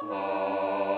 Oh.